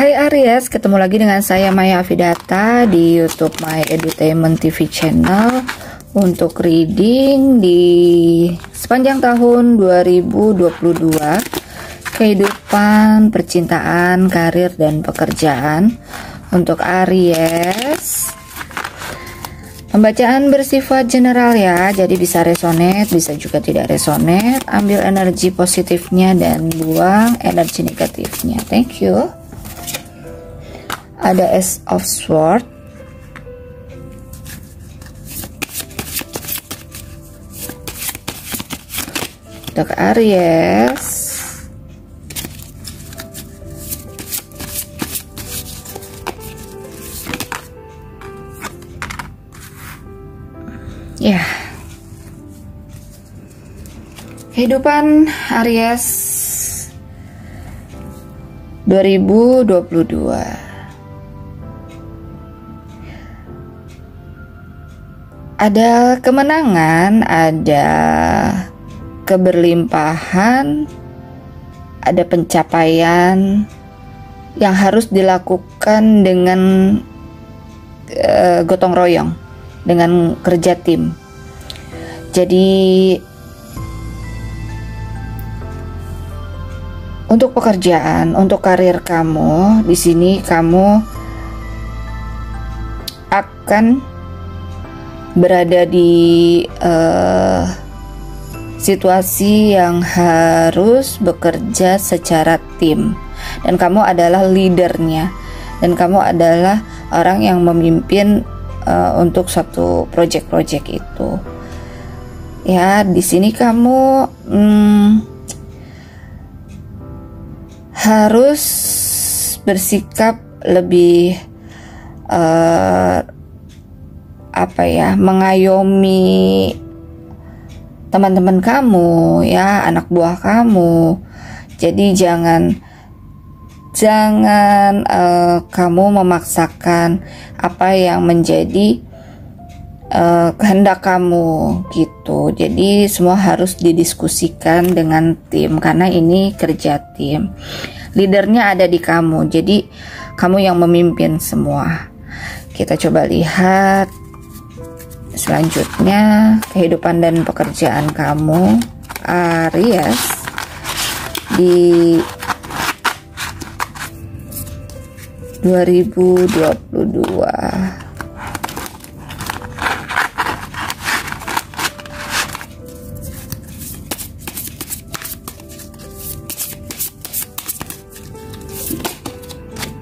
Hai Aries, ketemu lagi dengan saya Maya Afidata di YouTube My Edutainment TV channel untuk reading di sepanjang tahun 2022 kehidupan, percintaan, karir dan pekerjaan untuk Aries. Pembacaan bersifat general ya, jadi bisa resonate, bisa juga tidak resonate. Ambil energi positifnya dan buang energi negatifnya. Thank you ada S of Sword. Untuk Aries. Ya. Kehidupan Aries 2022 ada kemenangan, ada keberlimpahan, ada pencapaian yang harus dilakukan dengan uh, gotong royong, dengan kerja tim. Jadi untuk pekerjaan, untuk karir kamu di sini kamu akan berada di uh, situasi yang harus bekerja secara tim. Dan kamu adalah leadernya. Dan kamu adalah orang yang memimpin uh, untuk satu project-project itu. Ya di sini kamu hmm, harus bersikap lebih uh, apa ya mengayomi teman-teman kamu ya anak buah kamu. Jadi jangan jangan uh, kamu memaksakan apa yang menjadi uh, kehendak kamu gitu. Jadi semua harus didiskusikan dengan tim karena ini kerja tim. Leadernya ada di kamu jadi kamu yang memimpin semua. Kita coba lihat Selanjutnya, kehidupan dan pekerjaan kamu Aries di 2022.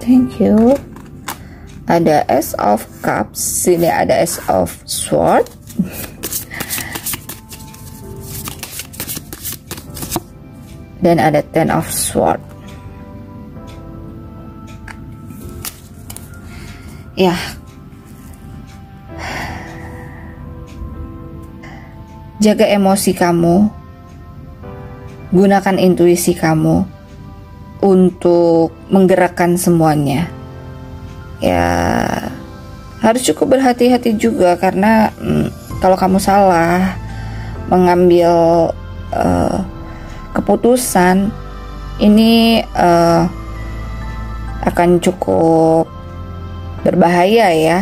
Thank you ada S of Cups, sini ada S of Sword. Dan ada Ten of Sword. Ya. Jaga emosi kamu. Gunakan intuisi kamu untuk menggerakkan semuanya ya harus cukup berhati-hati juga karena hmm, kalau kamu salah mengambil uh, keputusan ini uh, akan cukup berbahaya ya.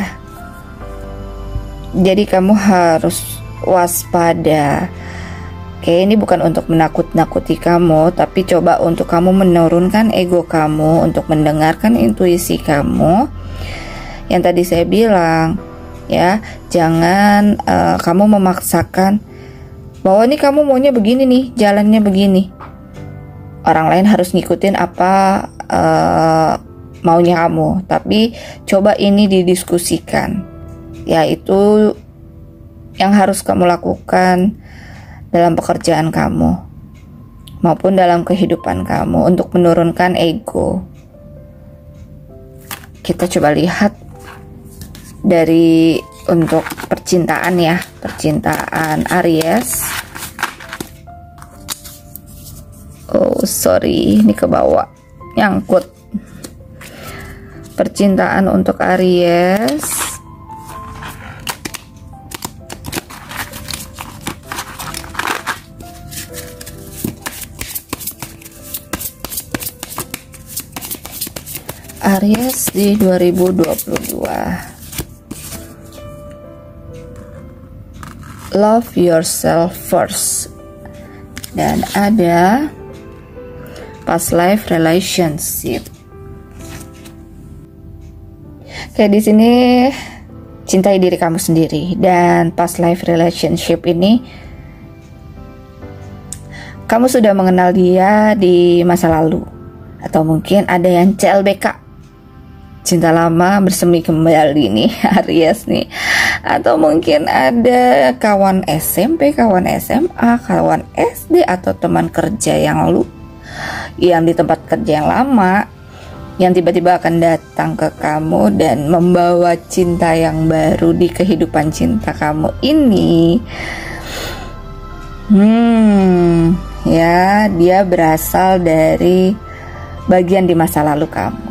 Jadi kamu harus waspada. Oke, ini bukan untuk menakut-nakuti kamu, tapi coba untuk kamu menurunkan ego kamu, untuk mendengarkan intuisi kamu. Yang tadi saya bilang ya jangan uh, kamu memaksakan bahwa ini kamu maunya begini nih jalannya begini. Orang lain harus ngikutin apa uh, maunya kamu. Tapi coba ini didiskusikan yaitu yang harus kamu lakukan dalam pekerjaan kamu maupun dalam kehidupan kamu untuk menurunkan ego. Kita coba lihat dari untuk percintaan ya percintaan Aries. Oh sorry ini ke bawah nyangkut. Percintaan untuk Aries di 2022 love yourself first. Dan ada past life relationship. Kayak di sini cintai diri kamu sendiri. Dan past life relationship ini kamu sudah mengenal dia di masa lalu. Atau mungkin ada yang CLBK cinta lama bersemi kembali nih Aries nih atau mungkin ada kawan SMP, kawan SMA, kawan SD atau teman kerja yang lu yang di tempat kerja yang lama yang tiba-tiba akan datang ke kamu dan membawa cinta yang baru di kehidupan cinta kamu ini. Hmm, ya, dia berasal dari bagian di masa lalu kamu.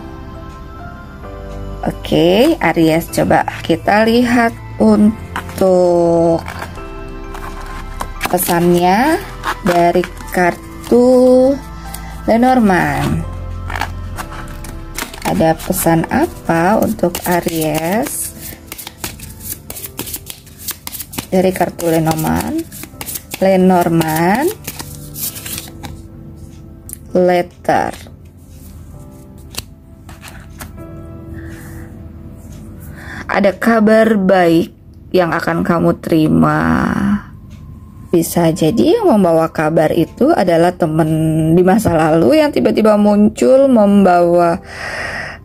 Oke, Aries, coba kita lihat untuk pesannya dari kartu Lenormand. Ada pesan apa untuk Aries dari kartu Lenormand? Lenormand letter. Ada kabar baik yang akan kamu terima. Bisa jadi yang membawa kabar itu adalah teman di masa lalu yang tiba-tiba muncul membawa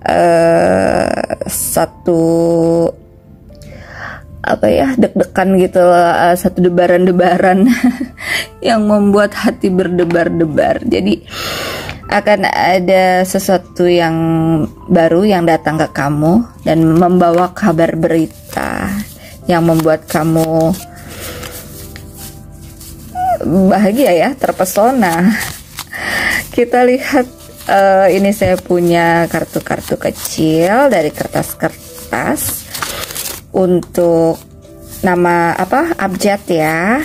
uh, satu apa ya deg-degan gitu uh, satu debaran-debaran yang membuat hati berdebar-debar. Jadi akan ada sesuatu yang baru yang datang ke kamu dan membawa kabar berita yang membuat kamu bahagia ya, terpesona. Kita lihat uh, ini saya punya kartu-kartu kecil dari kertas-kertas untuk nama apa abjad ya.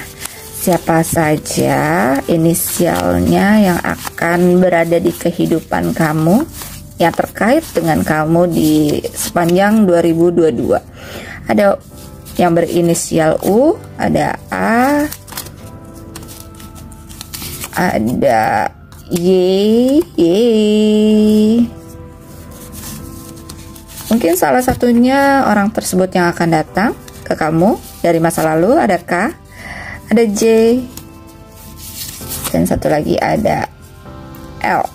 Siapa saja inisialnya yang akan berada di kehidupan kamu yang terkait dengan kamu di sepanjang 2022. Ada yang berinisial U, ada A, ada Y, Y. Mungkin salah satunya orang tersebut yang akan datang ke kamu dari masa lalu ada K, ada J, dan satu lagi ada L.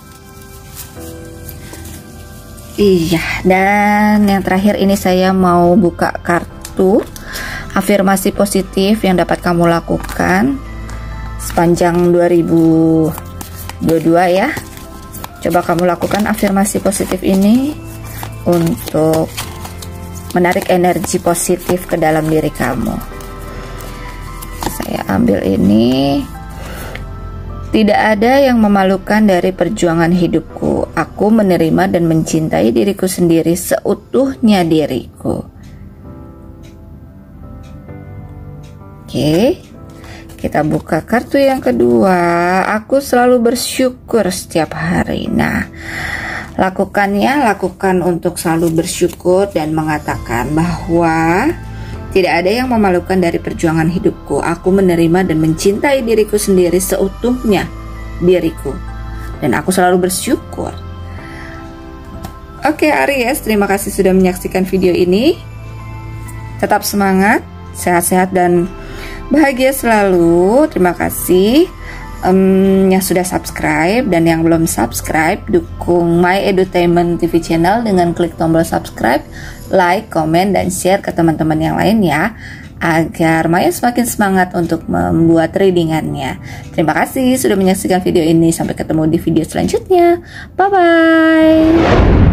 Iya, dan yang terakhir ini saya mau buka kartu afirmasi positif yang dapat kamu lakukan sepanjang 2022 ya. Coba kamu lakukan afirmasi positif ini untuk menarik energi positif ke dalam diri kamu. Ambil ini. Tidak ada yang memalukan dari perjuangan hidupku. Aku menerima dan mencintai diriku sendiri seutuhnya diriku. Oke. Kita buka kartu yang kedua. Aku selalu bersyukur setiap hari. Nah, lakukannya, lakukan untuk selalu bersyukur dan mengatakan bahwa tidak ada yang memalukan dari perjuangan hidupku. Aku menerima dan mencintai diriku sendiri seutuhnya diriku. Dan aku selalu bersyukur. Oke Aries, terima kasih sudah menyaksikan video ini. Tetap semangat, sehat-sehat dan bahagia selalu. Terima kasih um, yang sudah subscribe dan yang belum subscribe dukung My Edutainment TV channel dengan klik tombol subscribe, like, komen dan share ke teman-teman yang lain ya agar Maya semakin semangat untuk membuat readingannya. Terima kasih sudah menyaksikan video ini. Sampai ketemu di video selanjutnya. Bye bye.